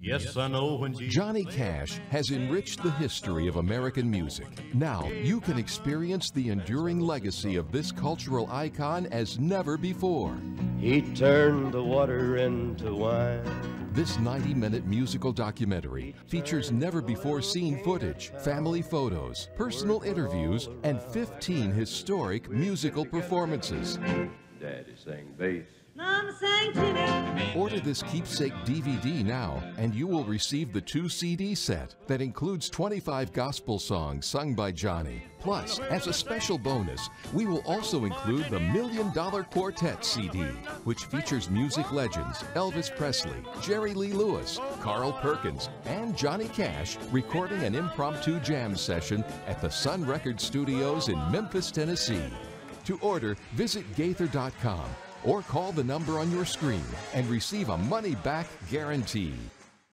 Yes, I know when Jesus Johnny Cash has enriched the history of American music. Now you can experience the enduring legacy of this cultural icon as never before. He turned the water into wine. This 90 minute musical documentary features never before seen footage, family photos, personal interviews, and 15 historic musical performances. Daddy sang bass. Mama sang to me. Order this keepsake DVD now, and you will receive the two CD set that includes 25 gospel songs sung by Johnny. Plus, as a special bonus, we will also include the Million Dollar Quartet CD, which features music legends Elvis Presley, Jerry Lee Lewis, Carl Perkins, and Johnny Cash recording an impromptu jam session at the Sun Record Studios in Memphis, Tennessee. To order, visit Gaither.com or call the number on your screen and receive a money back guarantee.